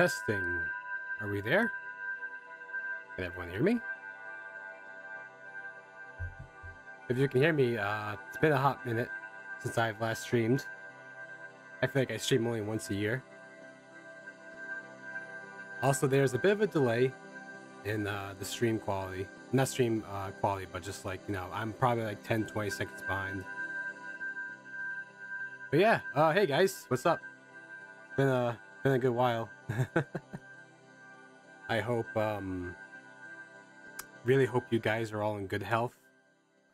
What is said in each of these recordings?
Testing. Are we there? Can everyone hear me? If you can hear me, uh, it's been a hot minute since I've last streamed. I feel like I stream only once a year. Also, there's a bit of a delay in uh, the stream quality. Not stream uh, quality, but just like, you know, I'm probably like 10, 20 seconds behind. But yeah, uh, hey guys, what's up? Been a, been a good while. I hope, um, really hope you guys are all in good health.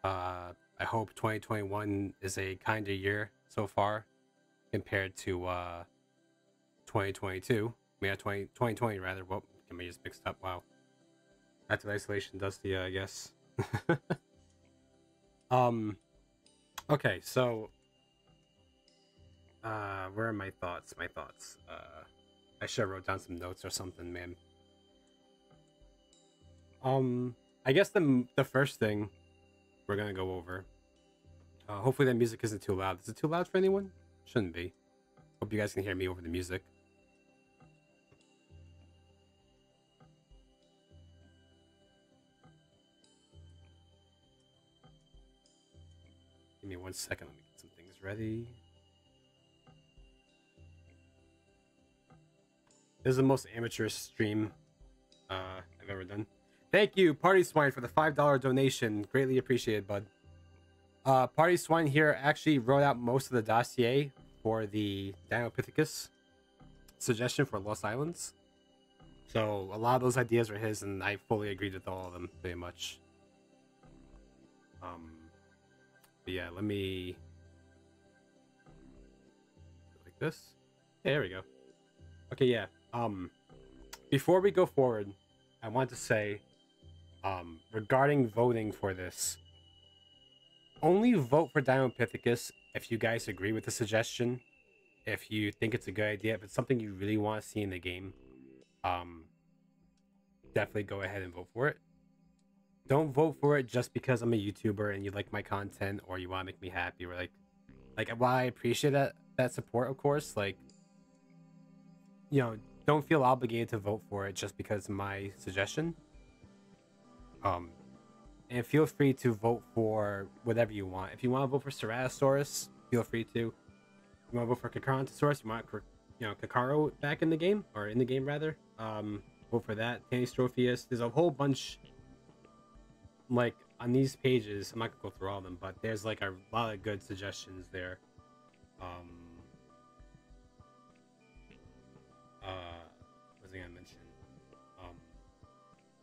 Uh, I hope 2021 is a kinder year so far compared to uh, 2022. I mean, 20, 2020 rather. Well, can we just mixed up? Wow. That's what isolation does to you, I guess. um, okay, so, uh, where are my thoughts? My thoughts. Uh, I should have wrote down some notes or something, man. Um, I guess the the first thing we're gonna go over. Uh, hopefully that music isn't too loud. Is it too loud for anyone? Shouldn't be. Hope you guys can hear me over the music. Give me one second. Let me get some things ready. This is the most amateur stream uh, I've ever done. Thank you, Party Swine, for the $5 donation. Greatly appreciated, bud. Uh, Party Swine here actually wrote out most of the dossier for the Dinopithecus suggestion for Lost Islands. So a lot of those ideas were his, and I fully agreed with all of them, pretty much. Um, but yeah, let me like this. there we go. Okay, yeah. Um, before we go forward, I want to say, um, regarding voting for this, only vote for Dinopithecus if you guys agree with the suggestion. If you think it's a good idea, if it's something you really want to see in the game, um, definitely go ahead and vote for it. Don't vote for it just because I'm a YouTuber and you like my content or you want to make me happy or like, like while I appreciate that that support, of course, like, you know, don't feel obligated to vote for it just because of my suggestion. Um, and feel free to vote for whatever you want. If you want to vote for Ceratosaurus, feel free to. You want to vote for Carcharodontosaurus? You want, you know, Carcharo back in the game or in the game rather? Um, vote for that. Tanystropheus. There's a whole bunch. Like on these pages, I'm not gonna go through all of them, but there's like a lot of good suggestions there. Um, uh, was I gonna mention? Um,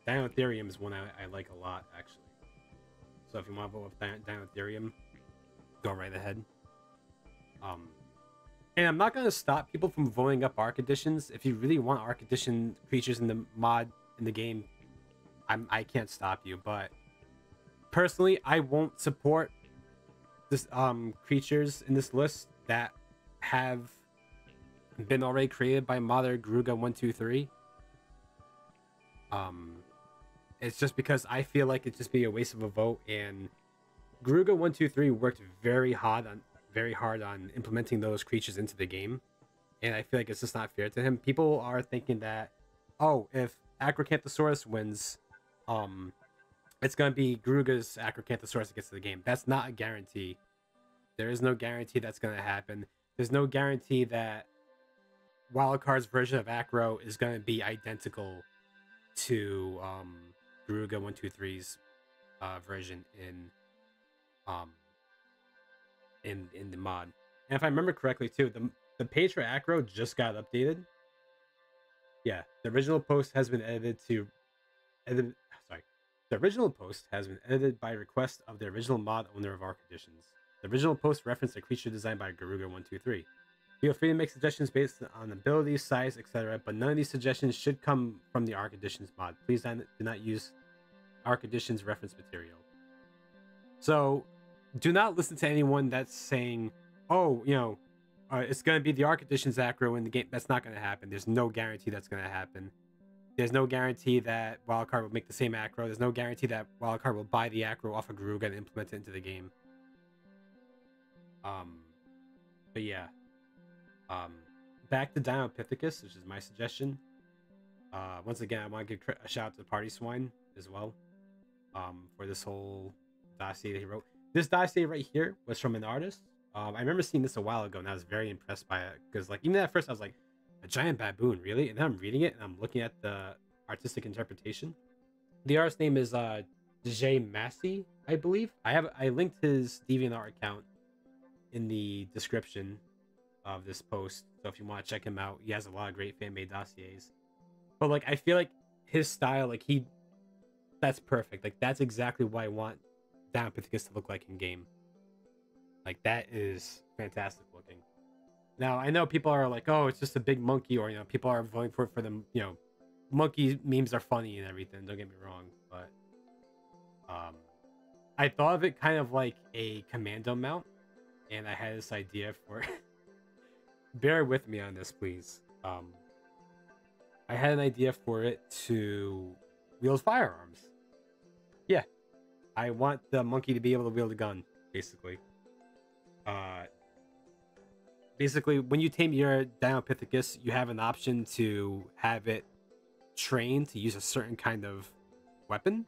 Dinotherium is one I, I like a lot, actually. So if you want to vote with Dinotherium, go right ahead. Um, and I'm not gonna stop people from voting up Ark Additions. If you really want Ark Addition creatures in the mod in the game, I'm I can't stop you. But personally, I won't support this um creatures in this list that have been already created by Mother Garuga123. Um, it's just because I feel like it'd just be a waste of a vote. And Garuga123 worked very hard on very hard on implementing those creatures into the game, and I feel like it's just not fair to him. People are thinking that, oh, if Acrocanthosaurus wins, um, it's gonna be Garuga's Acrocanthosaurus that gets to the game. That's not a guarantee. There is no guarantee that's gonna happen. There's no guarantee that Wildcard's version of Acro is gonna be identical to um Garuga 123's uh, version in um in in the mod. And if I remember correctly too, the the page for Acro just got updated. Yeah, the original post has been edited to edit sorry. The original post has been edited by request of the original mod owner of Ark Additions. The original post referenced a creature designed by Garuga123. Feel free to make suggestions based on abilities, size, etc., but none of these suggestions should come from the Ark Additions mod. Please do not use Ark Additions reference material. So, do not listen to anyone that's saying, oh, you know, uh, it's going to be the Ark Additions Acro in the game. That's not going to happen. There's no guarantee that's going to happen. There's no guarantee that Wildcard will make the same Acro. There's no guarantee that Wildcard will buy the Acro off of Garuga and implement it into the game. Um, but yeah. Um, back to Dinopithecus, which is my suggestion. Uh, once again, I want to give a shout out to Party Swine as well um, for this whole dossier that he wrote. This dossier right here was from an artist. Um, I remember seeing this a while ago, and I was very impressed by it because, like, even at first, I was like, "A giant baboon, really?" And then I'm reading it, and I'm looking at the artistic interpretation. The artist's name is uh, Jay Massey, I believe. I have I linked his DeviantArt account in the description of this post, so if you want to check him out, he has a lot of great fan made dossiers. But like, I feel like his style, like he, that's perfect. Like that's exactly what I want Dinothepithecus to look like in game. Like that is fantastic looking. Now I know people are like, oh, it's just a big monkey, or you know, people are voting for it for them. You know, monkey memes are funny and everything. Don't get me wrong, but um, I thought of it kind of like a commando mount, and I had this idea for. Bear with me on this, please. Um, I had an idea for it to wield firearms. Yeah, I want the monkey to be able to wield a gun, basically. Uh, basically, when you tame your Dinopithecus, you have an option to have it trained to use a certain kind of weapon.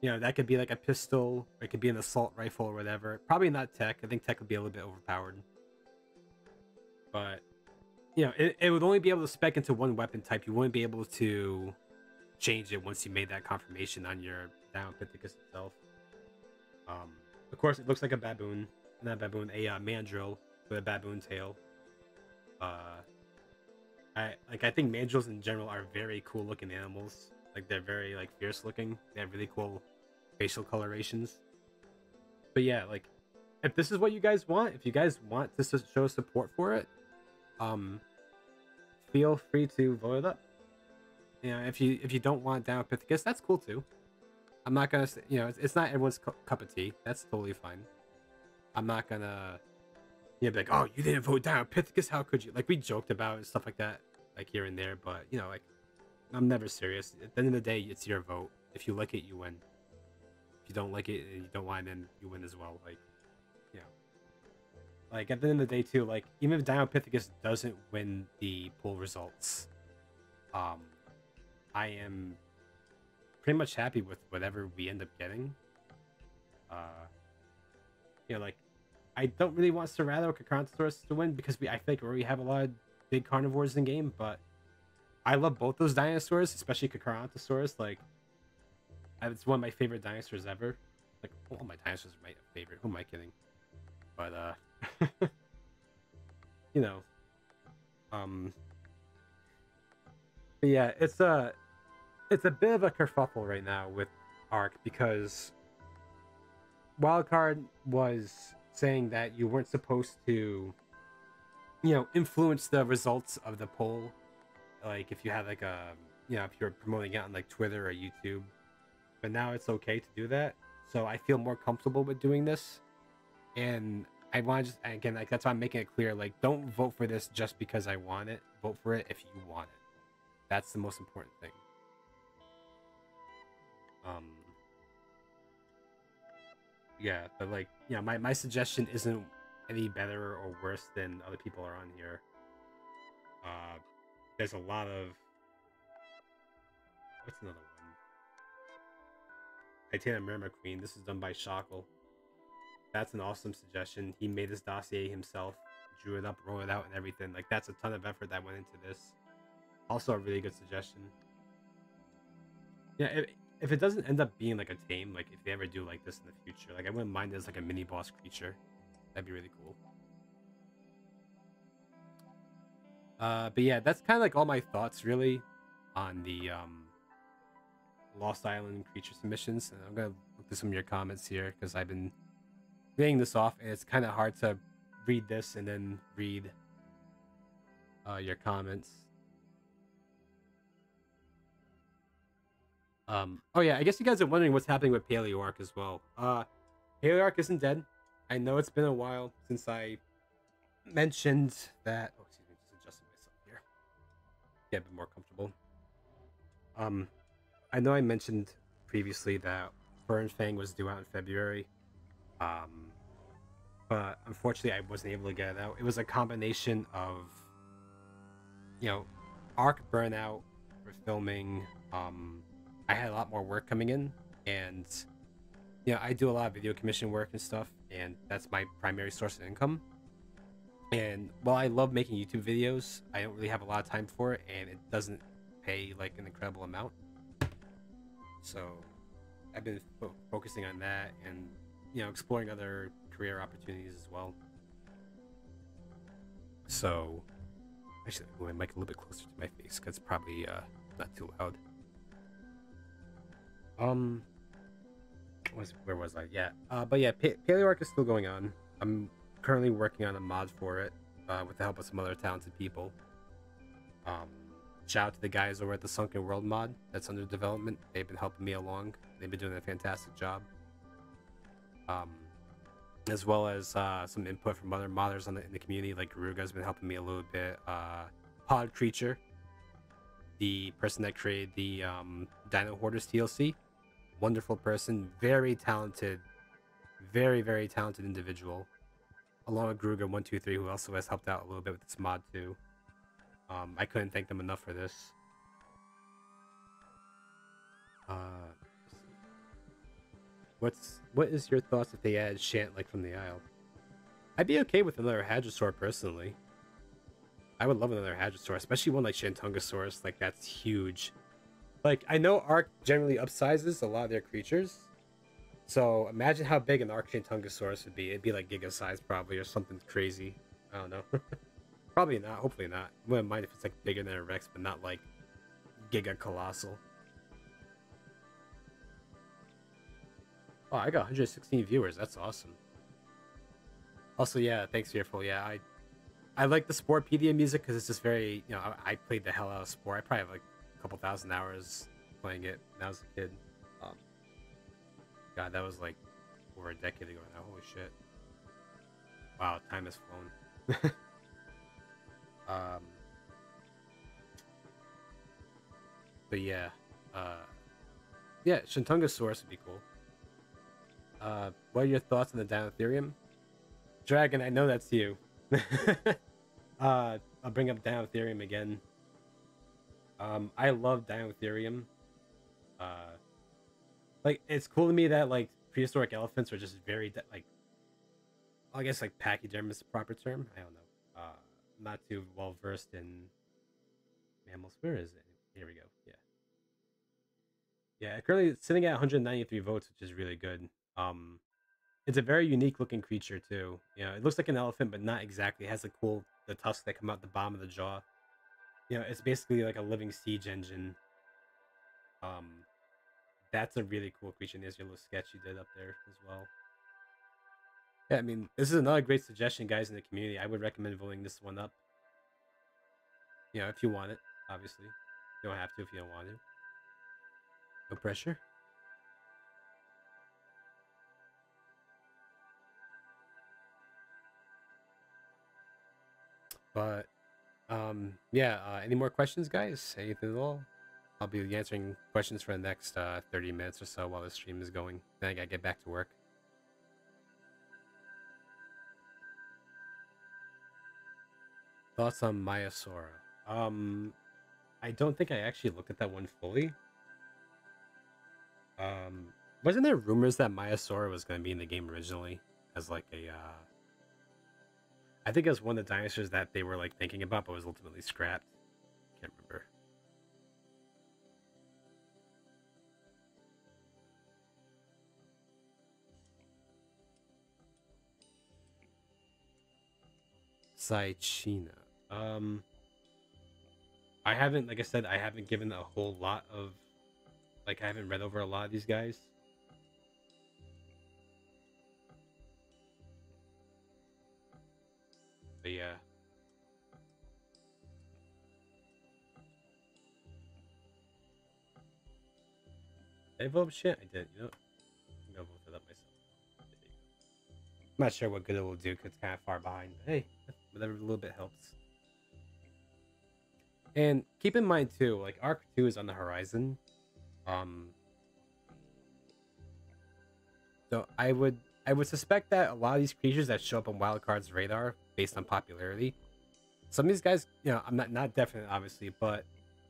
You know, that could be like a pistol, it could be an assault rifle or whatever. Probably not tech. I think tech would be a little bit overpowered. But, you know, it, it would only be able to spec into one weapon type. You wouldn't be able to change it once you made that confirmation on your Dinopithecus itself. Um, of course, it looks like a baboon. Not baboon, a uh, mandrill with a baboon tail. Uh, I like. I think mandrills in general are very cool looking animals. Like they're very like fierce looking. They have really cool facial colorations. But yeah, like if this is what you guys want, if you guys want to show support for it, um, feel free to vote it up. You know, if you if you don't want Dinopithecus, that's cool too. I'm not gonna, you know, it's, it's not everyone's cu cup of tea. That's totally fine. I'm not gonna, you know, be like, oh, you didn't vote Dinopithecus. How could you? Like we joked about stuff like that, like here and there. But you know, like I'm never serious. At the end of the day, it's your vote. If you like it, you win. If you don't like it and you don't want it, you win as well. Like, like at the end of the day too. Like even if Dinopithecus doesn't win the poll results, um, I am pretty much happy with whatever we end up getting. Uh, you know, like I don't really want Ceratosaurus or Carcharodontosaurus to win because we I think we already have a lot of big carnivores in game, but I love both those dinosaurs, especially Carcharodontosaurus. Like, it's one of my favorite dinosaurs ever. Like, all my dinosaurs are my favorite. Who am I kidding? But uh, you know, um, but yeah, it's a it's a bit of a kerfuffle right now with Ark because Wildcard was saying that you weren't supposed to, you know, influence the results of the poll. Like if you had like a, you know, if you're promoting it on like Twitter or YouTube. But now it's okay to do that. So I feel more comfortable with doing this. And I want to just, again, like that's why I'm making it clear. Like, don't vote for this just because I want it. Vote for it if you want it. That's the most important thing. Um, yeah, but like, you know, my, my suggestion isn't any better or worse than other people are on here. Uh, there's a lot of what's another one? Titanomyrma Queen. This is done by Shackle. That's an awesome suggestion. He made this dossier himself, drew it up, wrote it out, and everything. Like that's a ton of effort that went into this. Also, a really good suggestion. Yeah, it, if it doesn't end up being like a tame, like if they ever do like this in the future, like I wouldn't mind as like a mini boss creature. That'd be really cool. Uh, but yeah, that's kind of like all my thoughts really on the um, Lost Island creature submissions. And I'm gonna look through some of your comments here because I've been reading this off, and it's kind of hard to read this and then read uh, your comments. Um, oh yeah, I guess you guys are wondering what's happening with Paleoark as well. Uh, Paleoark isn't dead. I know it's been a while since I mentioned that. Oh, excuse me, just adjusting myself here. Get a bit more comfortable. Um, I know I mentioned previously that Fern Fang was due out in February. Um, but unfortunately, I wasn't able to get it out. It was a combination of, you know, Ark burnout for filming. Um, I had a lot more work coming in, and you know, I do a lot of video commission work and stuff, and that's my primary source of income. And while I love making YouTube videos, I don't really have a lot of time for it, and it doesn't pay like an incredible amount. So I've been fo- focusing on that and you know exploring other career opportunities as well. So actually, move my mic a little bit closer to my face because it's probably uh, not too loud. Um, was where was I? Yeah, uh, but yeah, pa- Paleo Ark is still going on. I'm currently working on a mod for it uh, with the help of some other talented people. Um, shout out to the guys over at the Sunken World mod that's under development. They've been helping me along. They've been doing a fantastic job. Um, as well as uh, some input from other modders on the, in the community, like Garuga has been helping me a little bit. Uh, Pod Creature, the person that created the um, Dino Hoarders TLC, wonderful person, very talented, very very talented individual. Along with Garuga one two three, who also has helped out a little bit with this mod too. Um, I couldn't thank them enough for this. Uh, what's what is your thoughts if they add Shant like from the Isle? I'd be okay with another Hadrosaur personally. I would love another Hadrosaur, especially one like Shantungosaurus. Like that's huge. Like I know Ark generally upsizes a lot of their creatures, so imagine how big an Ark Shantungosaurus would be. It'd be like Giga size probably, or something crazy. I don't know. Probably not. Hopefully not. Wouldn't mind if it's like bigger than a Rex, but not like Giga Colossal. Oh, I got 116 viewers. That's awesome. Also, yeah, thanks, Fearful. Yeah, I I like the Sporepedia music because it's just very, you know, I, I, played the hell out of Spore. I probably have like a couple thousand hours playing it when I was a kid. Um, God, that was like over a decade ago now. Holy shit. Wow, time has flown. Um, but yeah, uh, yeah, Shantungosaurus would be cool. Uh, what are your thoughts on the Dinotherium? Dragon, I know that's you. uh, I'll bring up Dinotherium again. Um, I love Dinotherium. Uh, like it's cool to me that like prehistoric elephants are just very like, I guess like pachyderm is the proper term. I don't know not too well versed in mammals. Where is it? Here we go. Yeah. Yeah, currently sitting at 193 votes, which is really good. Um, it's a very unique looking creature too. You know, it looks like an elephant, but not exactly. It has the cool the tusks that come out the bottom of the jaw. You know, it's basically like a living siege engine. Um, that's a really cool creature. And there's your little sketch you did up there as well. Yeah, I mean, this is another great suggestion, guys, in the community. I would recommend voting this one up. You know, if you want it, obviously. You don't have to if you don't want to. No pressure. But, um, yeah, uh, any more questions, guys? Anything at all? I'll be answering questions for the next uh, 30 minutes or so while the stream is going. Then I gotta get back to work. Thoughts on Maiasaura? Um, I don't think I actually looked at that one fully. Um, wasn't there rumors that Maiasaura was going to be in the game originally as like a, uh, I think it was one of the dinosaurs that they were like thinking about, but was ultimately scrapped. Can't remember. Saichania. Um, I haven't, like I said, I haven't given a whole lot of, like, I haven't read over a lot of these guys. But yeah. Did I vote shit? I did. You know, I'm gonna vote it up myself. I'm not sure what good it will do because it's kind of far behind. But hey, whatever a little bit helps. And keep in mind too, like Ark 2 is on the horizon. Um So I would I would suspect that a lot of these creatures that show up on Wildcard's radar based on popularity. Some of these guys, you know, I'm not not definite obviously, but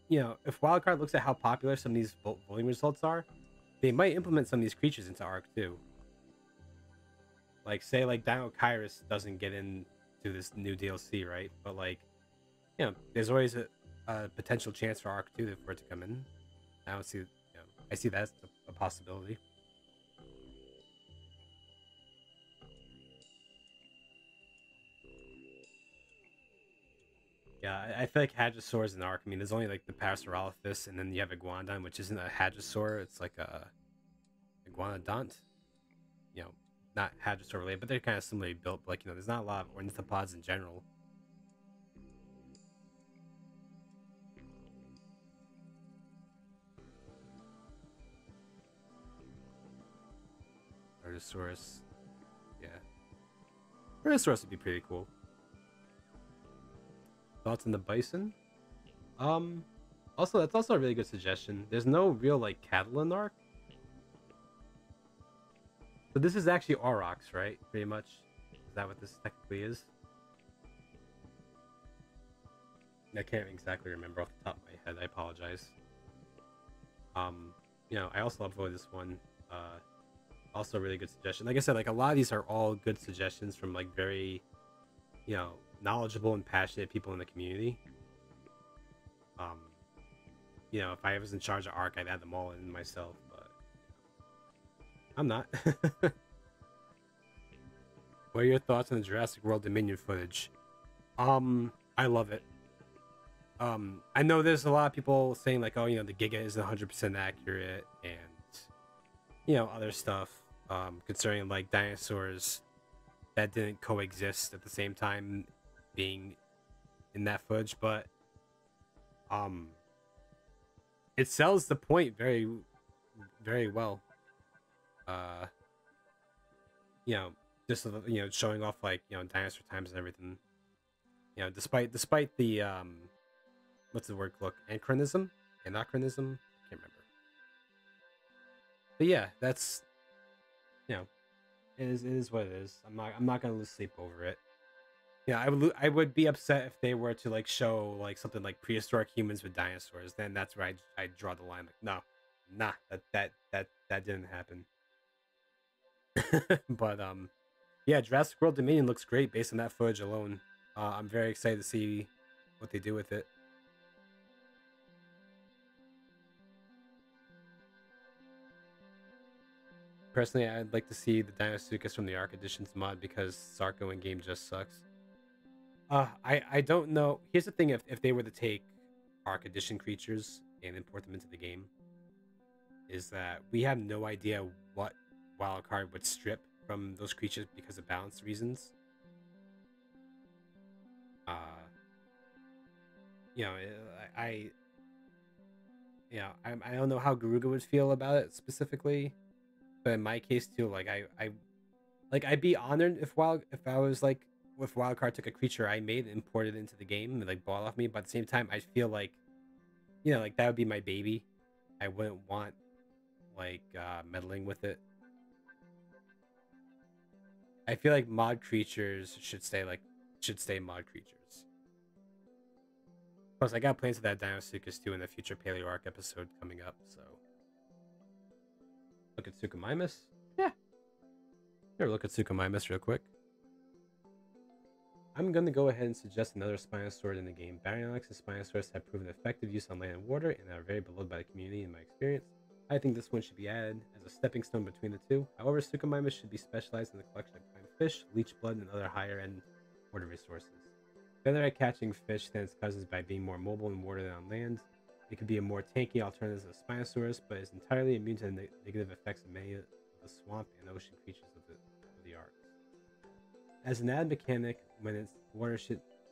you know, if Wildcard looks at how popular some of these vo- voting results are, they might implement some of these creatures into Arc too. Like, say, like Deinocheirus doesn't get into this new DLC, right? But like, you know, there's always a, a potential chance for Ark 2 for it to come in. I don't see, you know, I see that's a, a possibility. Yeah, I, feel like Hadrosaur is an Ark. I mean, there's only like the Parasaurolophus, and then you have Iguanodon, which isn't a Hadrosaur. It's like a Iguanodont. You know, not Hadrosaur related, but they're kind of similarly built. Like, you know, there's not a lot of ornithopods in general. Artosaurus. Yeah. Artosaurus would be pretty cool. Thoughts on the bison? Um, also, that's also a really good suggestion. There's no real, like, cattle in Ark. So this is actually Aurochs, right? Pretty much. Is that what this technically is? I can't exactly remember off the top of my head. I apologize. Um, you know, I also upvoted this one. Uh, also a really good suggestion. Like I said, like a lot of these are all good suggestions from like very, you know, knowledgeable and passionate people in the community. Um, you know, if I was in charge of ARK, I'd add them all in myself, but I'm not. what are your thoughts on the Jurassic World Dominion footage? Um, I love it. Um, I know there's a lot of people saying like, oh, you know, the Giga isn't 100% accurate, and you know, other stuff um, concerning like dinosaurs that didn't coexist at the same time being in that footage, but um, it sells the point very, very well. Uh, you know, just you know, showing off like you know dinosaur times and everything. You know, despite despite the um, what's the word? Look, anachronism, anachronism. Can't remember. But yeah, that's you know, it is it is what it is. I'm not I'm not gonna lose sleep over it. Yeah, I would I would be upset if they were to like show like something like prehistoric humans with dinosaurs. Then that's where I I draw the line. Like, no, nah, that that that that didn't happen. but um, yeah, Jurassic World Dominion looks great based on that footage alone. Uh, I'm very excited to see what they do with it. Personally, I'd like to see the Deinosuchus from the Ark Additions mod because Sarco in game just sucks. Uh, I, I don't know. Here's the thing if, if they were to take Ark Addition creatures and import them into the game, is that we have no idea what Wildcard would strip from those creatures because of balance reasons. Uh, you know, I, I you know, I, I don't know how Garuga would feel about it specifically but in my case too, like I, I, like I'd be honored if wild if I was like if Wildcard took a creature I made and imported it into the game and like bought off me. But at the same time, I feel like, you know, like that would be my baby. I wouldn't want like uh, meddling with it. I feel like mod creatures should stay like should stay mod creatures. Plus, I got plans for that Deinosuchus too in the future Paleoark episode coming up, so look at Suchomimus? Yeah. Here, look at Suchomimus real quick. I'm going to go ahead and suggest another Spinosaurus in the game. Baryonyx and Spinosaurus have proven effective use on land and water and are very beloved by the community in my experience. I think this one should be added as a stepping stone between the two. However, Suchomimus should be specialized in the collection of prime fish, leech blood, and other higher end water resources. Better at catching fish than its cousins by being more mobile in water than on land. It could be a more tanky alternative to Spinosaurus, but is entirely immune to the ne negative effects of many of the swamp and ocean creatures As an added mechanic, when its water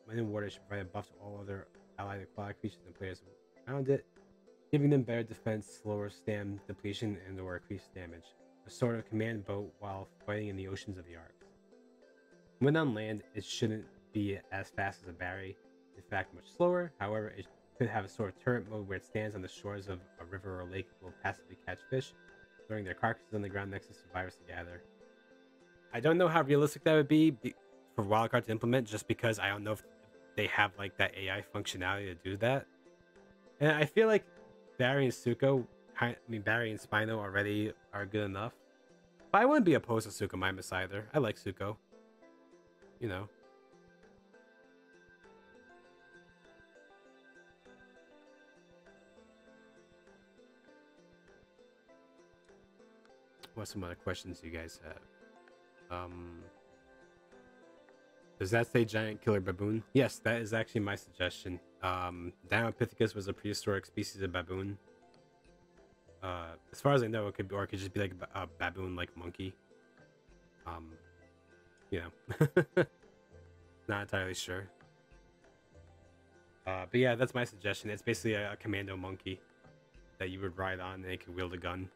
when in water, provide a buff to all other allied aquatic creatures and players around it, giving them better defense, slower stam depletion, and or increased damage. A sort of command boat while fighting in the oceans of the Ark. When on land, it shouldn't be as fast as a Barry, in fact much slower, however, it could have a sort of turret mode where it stands on the shores of a river or lake will passively catch fish, throwing their carcasses on the ground next to survivors to gather. I don't know how realistic that would be for Wildcard to implement, just because I don't know if they have like that AI functionality to do that. And I feel like Barry and Suko, I mean Barry and Spino already are good enough. But I wouldn't be opposed to Suchomimus either. I like Suko. You know. What some other questions you guys have? Um, does that say giant killer baboon? Yes, that is actually my suggestion. Um, Dinopithecus was a prehistoric species of baboon. Uh, as far as I know, it could be, or it could just be like a baboon-like monkey. Um, you know, not entirely sure. Uh, but yeah, that's my suggestion. It's basically a, a commando monkey that you would ride on, and it could wield a gun.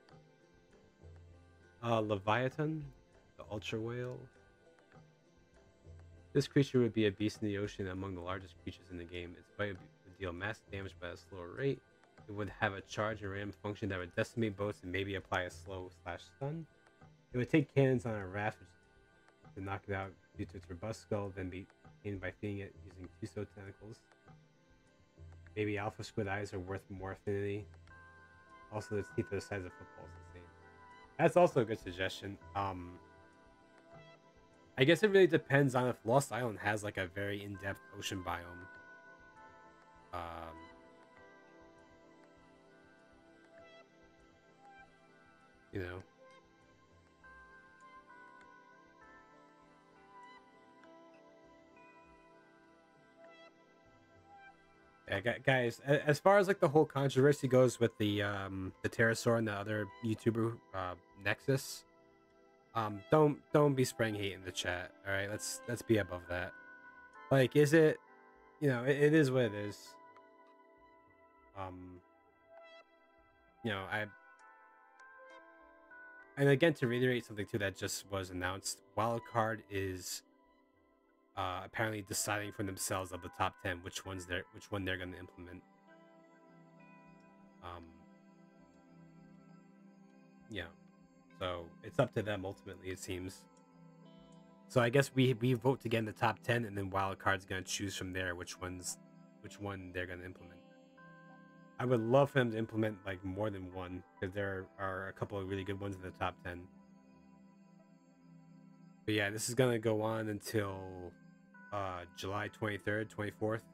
Uh, Leviathan, ultra whale. This creature would be a beast in the ocean among the largest creatures in the game. Its bite would deal massive damage by a slower rate. It would have a charge and ram function that would decimate boats and maybe apply a slow slash stun. It would take cannons on a raft to knock it out due to its robust skull, then be tamed by feeding it using Tuso tentacles. Maybe alpha squid eyes are worth more affinity. Also, its teeth are the size of footballs the same. That's also a good suggestion. Um, I guess it really depends on if Lost Island has like a very in-depth ocean biome. Um, you know. Yeah, guys. As far as like the whole controversy goes with the um the pterosaur and the other YouTuber uh, Nexus, um, don't don't be spraying hate in the chat. All right, let's let's be above that. Like, is it? You know, it, it is what it is. Um, you know, I. And again, to reiterate something too that just was announced, Wildcard is uh, apparently deciding for themselves of the top ten which ones they're which one they're going to implement. Um, yeah. So it's up to them ultimately, it seems. So I guess we we vote to get in the top ten, and then Wildcard's gonna choose from there which ones, which one they're gonna implement. I would love for them to implement like more than one, because there are a couple of really good ones in the top ten. But yeah, this is gonna go on until uh, July twenty third, twenty fourth.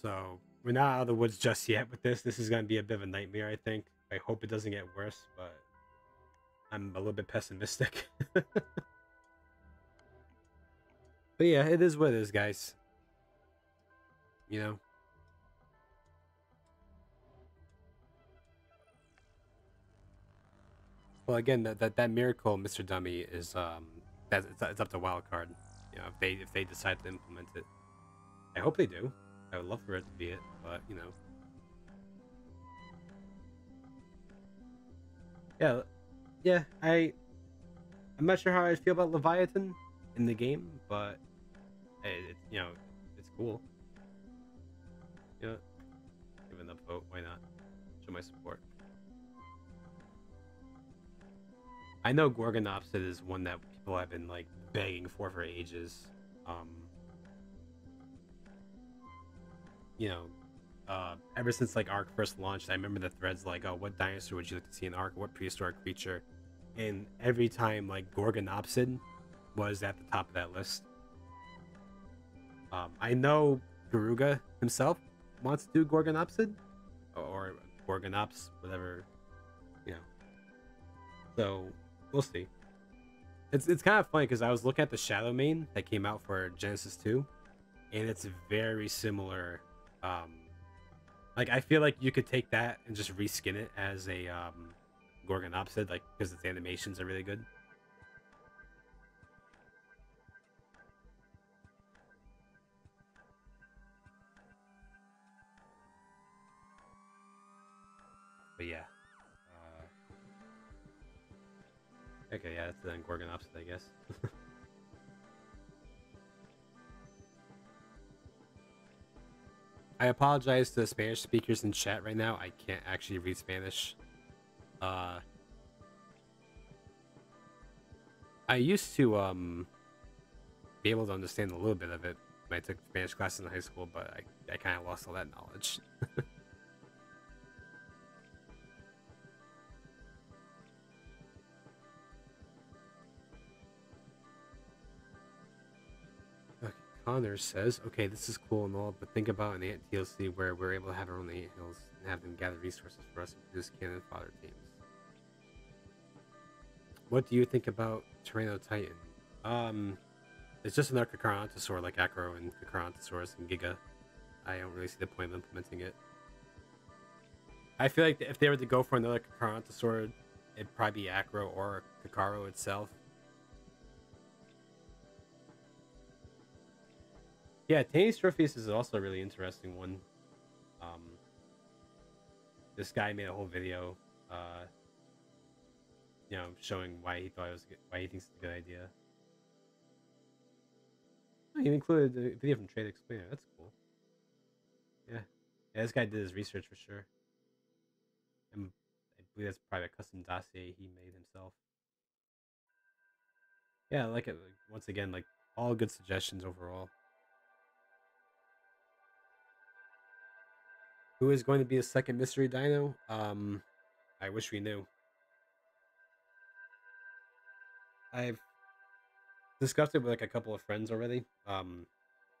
So we're not out of the woods just yet with this. This is gonna be a bit of a nightmare, I think. I hope it doesn't get worse, but I'm a little bit pessimistic. but yeah, it is what it is, guys. You know? Well, again, that that, that miracle, Mr. Dummy, is um, that's it's, it's up to Wildcard. You know, if they if they decide to implement it, I hope they do. I would love for it to be it, but you know. Yeah, yeah, I I'm not sure how I feel about Leviathan in the game, but it, it you know, it's cool. You know, give. Why not? Show my support. I know Gorgonopsid is one that people have been like begging for for ages. Um, you know, uh, ever since like Ark first launched, I remember the threads like, "Oh, what dinosaur would you like to see in Ark? What prehistoric creature?" And every time like Gorgonopsid was at the top of that list. Um, I know Garuga himself wants to do Gorgonopsid or Gorgonops, whatever, you know. So we'll see. It's it's kind of funny because I was looking at the Shadowmane that came out for Genesis 2, and it's very similar um, like I feel like you could take that and just reskin it as a um, Gorgonopsid, like because its animations are really good. But yeah. Uh... Okay, yeah, that's then Gorgonopsid, I guess. I apologize to the Spanish speakers in chat right now. I can't actually read Spanish. Uh, I used to um be able to understand a little bit of it, when I took Spanish classes in high school, but I, I kind of lost all that knowledge. Connor says, okay, this is cool and all, but think about an ant TLC where we're able to have our own ant hills and have them gather resources for us and produce cannon fodder teams. What do you think about Tyrannotitan? Um, it's just another Carcharodontosaur like Acro and Carcharodontosaurus and Giga. I don't really see the point of implementing it. I feel like if they were to go for another Carcharodontosaur, it'd probably be Acro or Carcharo itself. Yeah, Tanystropheus is also a really interesting one. Um, this guy made a whole video, uh, you know, showing why he thought it was good, why he thinks it's a good idea. Oh, he included the video from Trey the Explainer. That's cool. Yeah. yeah, this guy did his research for sure. And I believe that's probably a custom dossier he made himself. Yeah, I like it. Like, once again, like all good suggestions overall. Who is going to be the second mystery dino? Um, I wish we knew. I've discussed it with like a couple of friends already. Um,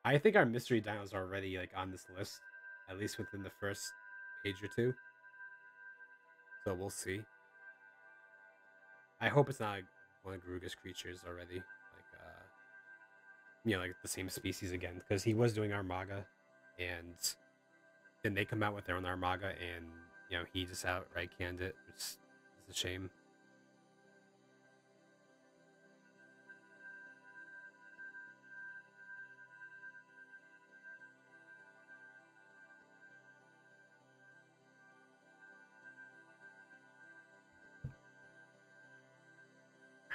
I think our mystery dinos are already like on this list, at least within the first page or two. So we'll see. I hope it's not like, one of Garuga's creatures already, like uh, you know, like the same species again, because he was doing Amarga, and then they come out with their own Amarga, and you know he just outright canned it, which is a shame.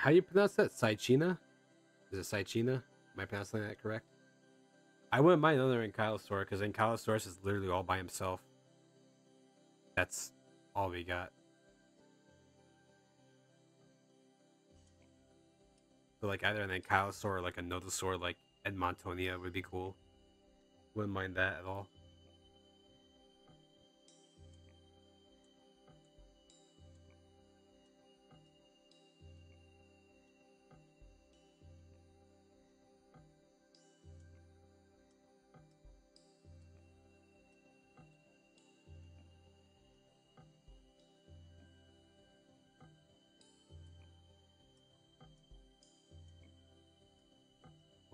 How do you pronounce that? Saichina? Is it Saichina? Am I pronouncing that correct? I wouldn't mind another Ankylosaur because Ankylosaurus is literally all by himself. That's all we got. So like either an Ankylosaur or like a Nodosaur like Edmontonia would be cool. Wouldn't mind that at all.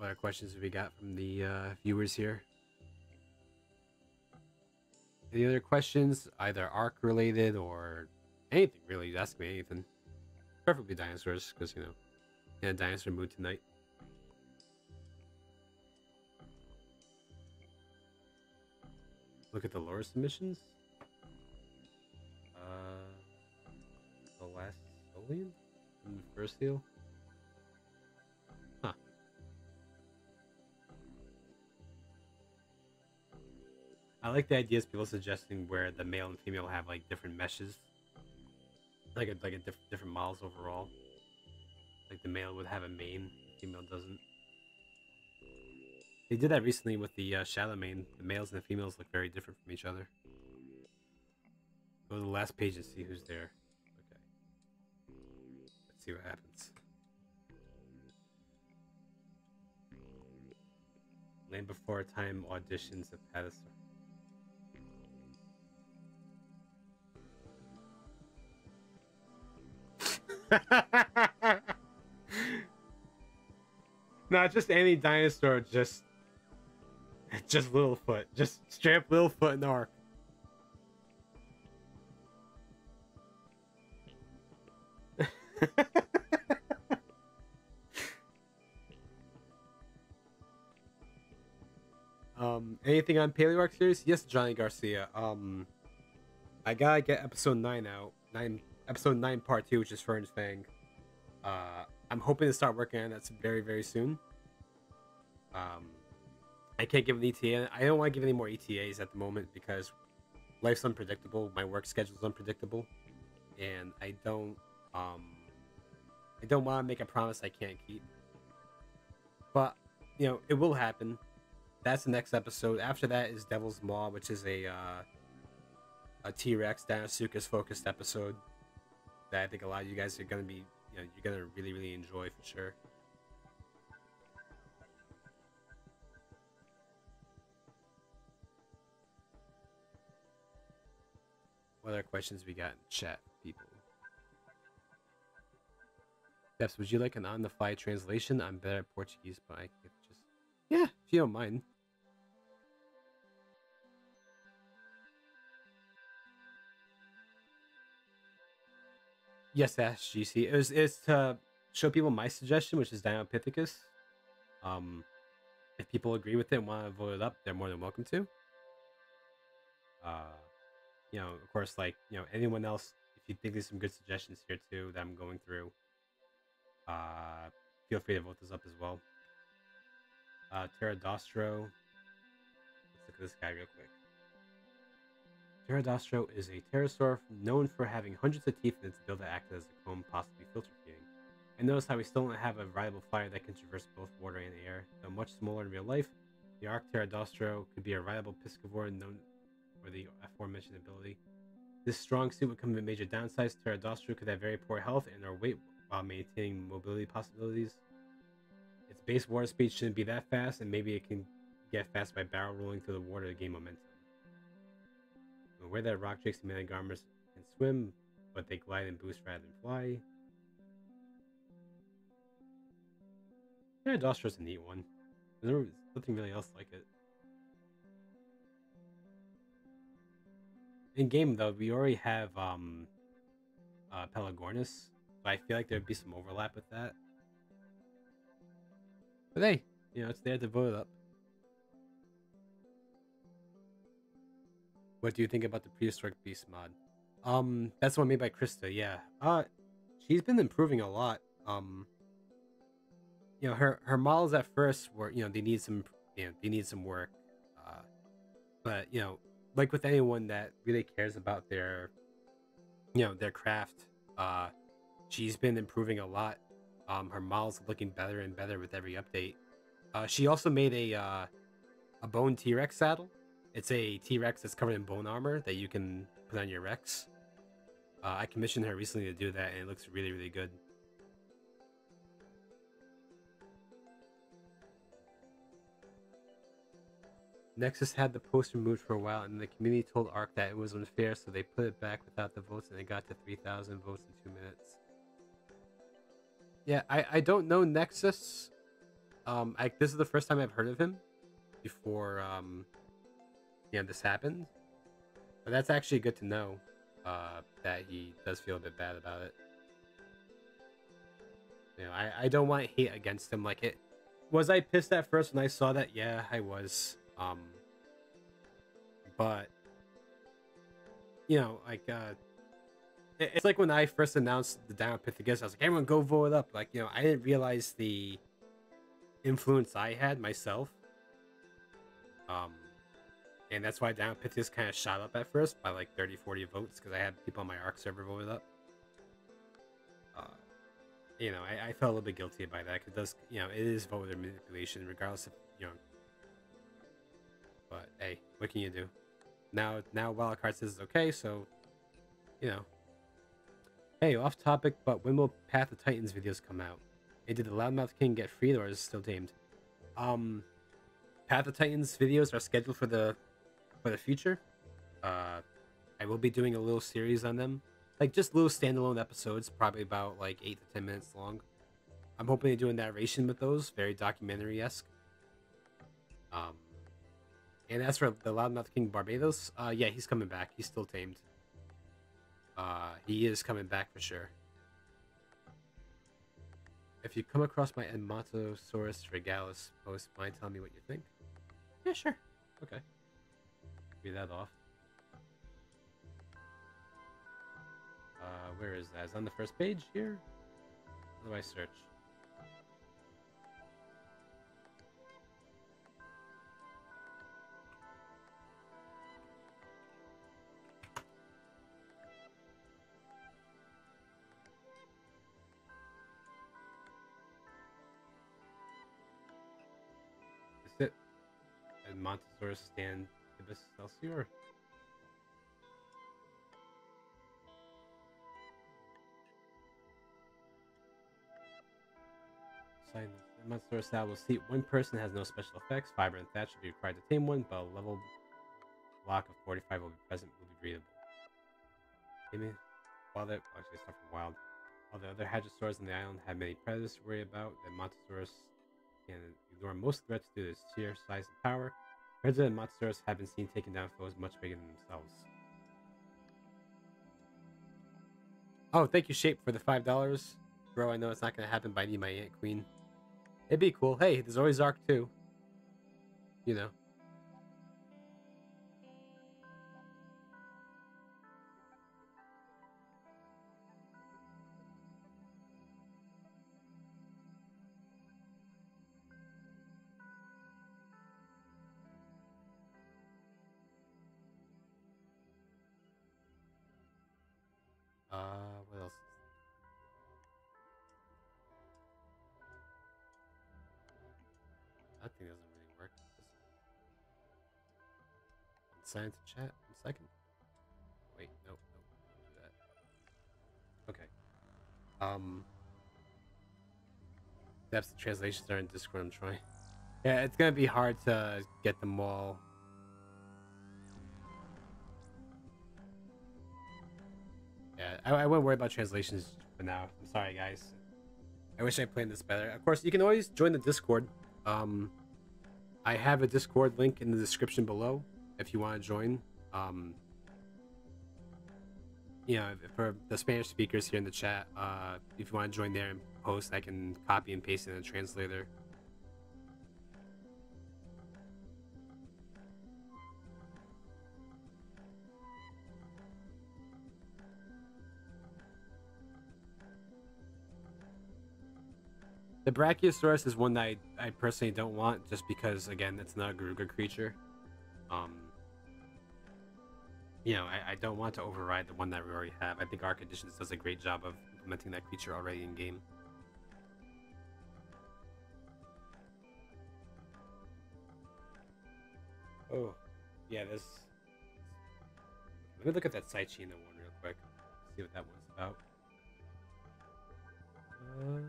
What other questions we got from the uh, viewers here? Any other questions, either Ark related or anything really? Ask me anything. Preferably dinosaurs, because you know, in a dinosaur mood tonight. Look at the lore submissions. Uh, the last Solian in the first deal. I like the ideas people suggesting where the male and female have like different meshes, like a, like a diff different models overall. Like the male would have a mane, the female doesn't. They did that recently with the uh. The males and the females look very different from each other. Go to the last page and see who's there. Okay. Let's see what happens. Land Before Time auditions of Patterson. Not just any dinosaur, just just Littlefoot. Just straight up Littlefoot in the Ark. um anything on Paleoark series? Yes, Johnny Garcia. Um I gotta get episode nine out. Nine episode 9 part 2 which is Fern's Fang. Uh, I'm hoping to start working on that very very soon. Um, I can't give an ETA. I don't want to give any more ETAs at the moment because life's unpredictable. My work schedule is unpredictable, and I don't um, I don't want to make a promise I can't keep. But you know, it will happen. that's the next episode. After that is Devil's Maw, which is a uh, a T Rex Deinosuchus focused episode that I think a lot of you guys are gonna be, you know, you're gonna really really enjoy for sure. What other questions we got in chat, people? Steps, would you like an on-the-fly translation? I'm better at Portuguese, but I could just... Yeah, if you don't mind. Yes, ask GC. It was it's to show people my suggestion, which is Dinopithecus. Um, if people agree with it and want to vote it up, they're more than welcome to. Uh, you know, of course, like you know, anyone else, if you think there's some good suggestions here too that I'm going through, uh, feel free to vote this up as well. Uh, Pterodaustro. Let's look at this guy real quick. Pterodaustro is a pterosaur known for having hundreds of teeth in its bill that act as a comb, possibly filter feeding. And notice how we still don't have a viable flyer that can traverse both water and air. Though much smaller in real life, the Ark Pterodaustro could be a viable piscivore known for the aforementioned ability. This strong suit would come with major downsides. Pterodaustro could have very poor health and or weight while maintaining mobility possibilities. Its base water speed shouldn't be that fast, and maybe it can get fast by barrel rolling through the water to gain momentum. Aware that rock drakes and Managarmrs can swim, but they glide and boost rather than fly. Pterodaustro's a neat one. There's nothing really else like it. In game though, we already have um uh Pelagornis, but I feel like there'd be some overlap with that. But hey, you know, it's there to vote up. What do you think about the prehistoric beast mod? Um, that's one made by Krista. Yeah. Uh, she's been improving a lot. Um, you know, her her models at first were, you know, they need some, you know, they need some work. Uh, but you know, like with anyone that really cares about their, you know, their craft, uh, she's been improving a lot. Um, her models looking better and better with every update. Uh, she also made a uh, a bone T Rex saddle it's a T-Rex that's covered in bone armor that you can put on your Rex. Uh, I commissioned her recently to do that, and it looks really, really good. Nexus had the post removed for a while, and the community told ARK that it was unfair, so they put it back without the votes, and it got to 3,000 votes in two minutes. Yeah, I, I don't know Nexus. Um, I, this is the first time I've heard of him before um, know this happened. But that's actually good to know uh, that he does feel a bit bad about it. You know, I, I don't want hate against him. Like it was I pissed at first when I saw that? Yeah, I was. Um, but you know, like uh, it, it's like when I first announced the Dinopithecus, I was like, everyone go vote up. Like you know, I didn't realize the influence I had myself. Um, and that's why Dinopithecus kind of shot up at first by like 30, 40 votes because I had people on my ARK server voted up. Uh, you know, I, I, felt a little bit guilty by that because does, you know, it is voter manipulation regardless of, you know. But hey, what can you do? Now, now Wildcard says it's okay, so, you know. Hey, off topic, but when will Path of Titans videos come out? And did the Loudmouth King get freed or is it still tamed? Um, Path of Titans videos are scheduled for the for the future. Uh, I will be doing a little series on them, like just little standalone episodes, probably about like eight to ten minutes long. I'm hoping to do a narration with those, very documentary esque. Um, and as for the Loudmouth King Barbados, uh, yeah, he's coming back. He's still tamed. Uh, he is coming back for sure. If you come across my Edmontosaurus regalis post, mind telling me what you think? Yeah, sure. Okay be that off. Uh, where is that? Is on the first page here? How do I search? Is it? At Montessori stand Excelsior. Sign the Monster style will seat one person has no special effects. Fiber and thatch will be required to tame one, but a level block of 45 will be present will be breathable. Taming while that actually stuff from wild. While the other Hadrosaurs on the island have many predators to worry about, the Montosaurus can ignore most threats due to its sheer size and power. Predator and Montosaurus have been seen taking down foes much bigger than themselves. Oh, thank you, Shape, for the five dollars. Bro, I know it's not gonna happen, but I need my Ant Queen. It'd be cool. Hey, there's always Ark too. You know. To chat. One second. Wait, nope. Don't do that. Okay. Um. Depths the translations are in Discord. I'm trying. Yeah, it's gonna be hard to get them all. Yeah, I, I wouldn't worry about translations for now. I'm sorry, guys. I wish I planned this better. Of course, you can always join the Discord. Um, I have a Discord link in the description below if you want to join. Um, you know, for the Spanish speakers here in the chat, uh, if you want to join there and post, I can copy and paste in a translator. The Brachiosaurus is one that I, I personally don't want just because, again, it's not a Garuga creature. Um, you know, I, I don't want to override the one that we already have. I think Ark Additions does a great job of implementing that creature already in game. Oh, yeah, this. Let me look at that Saichina one real quick. See what that one's about. Uh...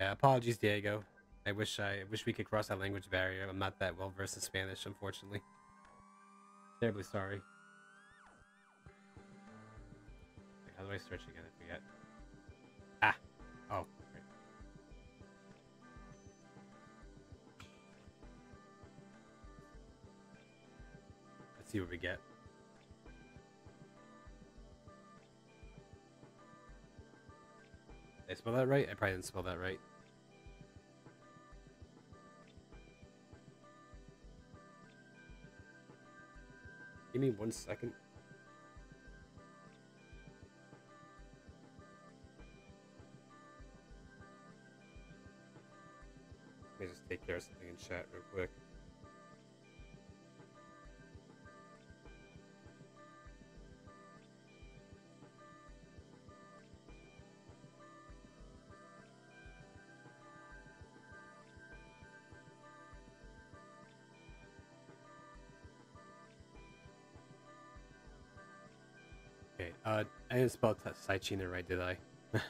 Yeah, apologies, Diego. I wish I wish we could cross that language barrier. I'm not that well versed in Spanish, unfortunately. Terribly sorry. Wait, how do I search again? I forget. Ah. Oh. Great. Let's see what we get. Did I spell that right? I probably didn't spell that right. Give me one second. Let me just take care of something in chat real quick. Didn't spell Saichina right, did I? the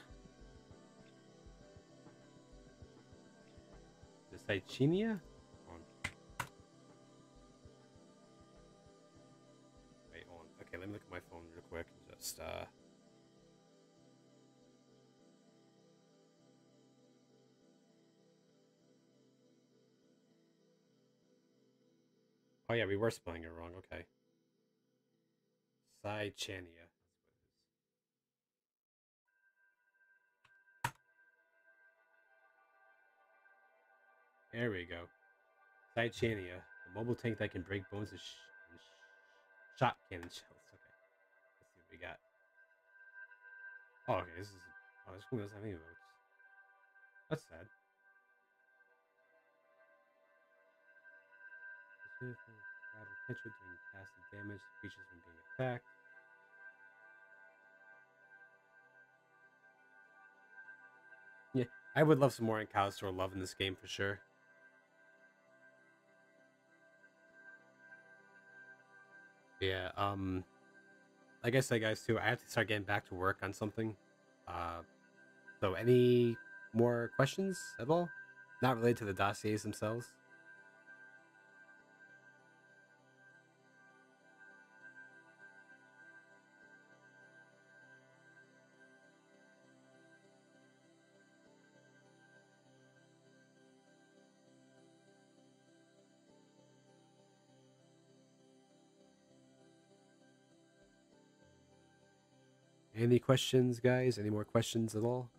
Saichinia? Wait, on. Okay, let me look at my phone real quick and just, uh... Oh yeah, we were spelling it wrong, okay. Saichania. There we go. Saichania, the mobile tank that can break bones and, sh- and sh- shot cannon shells. Okay, let's see what we got. Oh, okay, this is. Oh, this one doesn't have any votes. That's sad. Uniform rattle catcher doing passive damage to creatures when being attacked. Yeah, I would love some more Ankylosaur love in this game for sure. Yeah, um like I said guys too, I have to start getting back to work on something. Uh so any more questions at all? Not related to the dossiers themselves? Any questions, guys? Any more questions at all?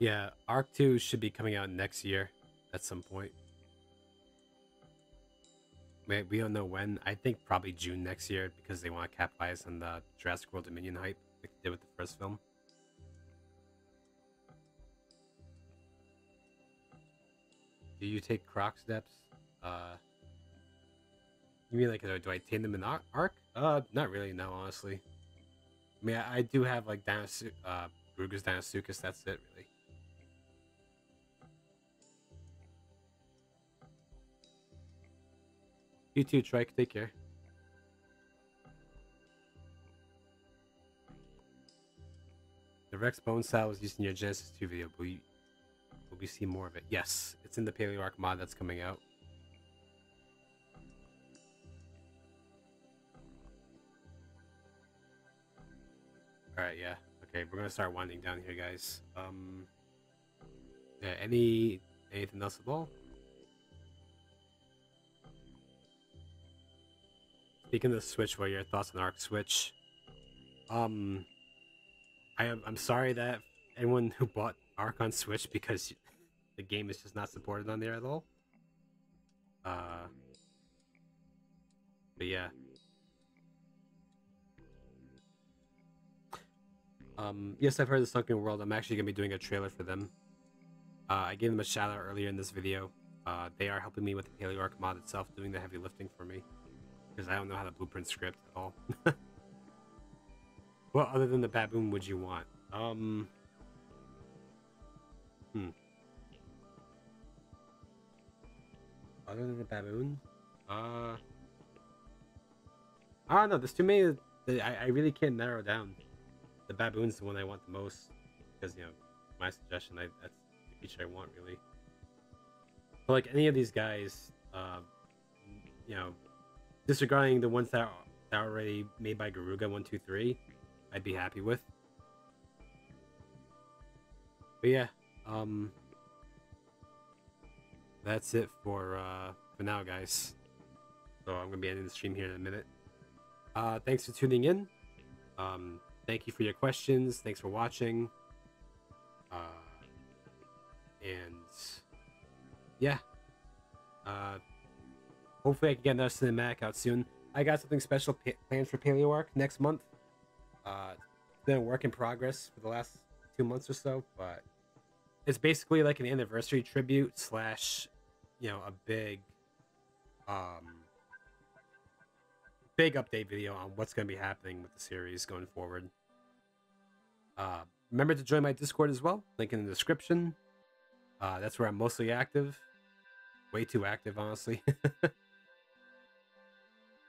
Yeah, Ark 2 should be coming out next year at some point. We, don't know when. I think probably June next year because they want to capitalize on the Jurassic World Dominion hype like they did with the first film. Do you take Croc steps? Uh, you mean like, do I tame them in the Ark? Uh, not really, no, honestly. I mean, I, I do have like Dinosu uh, Brugus Deinosuchus, that's it, really. You too, Trike. Take care. The Rex bone style was used in your Genesis 2 video. Will, you, will we see more of it? Yes, it's in the Paleoark mod that's coming out. Alright, yeah. Okay, we're gonna start winding down here, guys. Um, yeah, any anything else at all? Speaking of Switch, what are your thoughts on Ark Switch? Um, I am I'm sorry that anyone who bought Ark on Switch because the game is just not supported on there at all. Uh, but yeah, Um, yes, I've heard of Sunken World. I'm actually going to be doing a trailer for them. Uh, I gave them a shout out earlier in this video. Uh, they are helping me with the Paleoark mod itself, doing the heavy lifting for me. Because I don't know how to blueprint script at all. what other than the baboon would you want? Um... Hmm. Other than the baboon? Uh... I don't know, there's too many... I, I really can't narrow down the baboon's the one I want the most because you know my suggestion. I that's the feature I want really. But like any of these guys, uh, you know, disregarding the ones that are, that are already made by Garuga one two three, I'd be happy with. But yeah, um, that's it for uh, for now, guys. So I'm gonna be ending the stream here in a minute. Uh, thanks for tuning in. Um, thank you for your questions. Thanks for watching. Uh, and yeah, uh, hopefully I can get another cinematic out soon. I got something special planned for PaleoArk next month. Uh, it's been a work in progress for the last two months or so, but it's basically like an anniversary tribute slash, you know, a big, um, big update video on what's going to be happening with the series going forward. Uh, remember to join my Discord as well. Link in the description. Uh, that's where I'm mostly active. Way too active, honestly.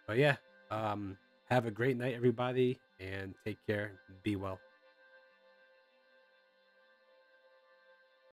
but yeah, um, have a great night, everybody, and take care. Be well.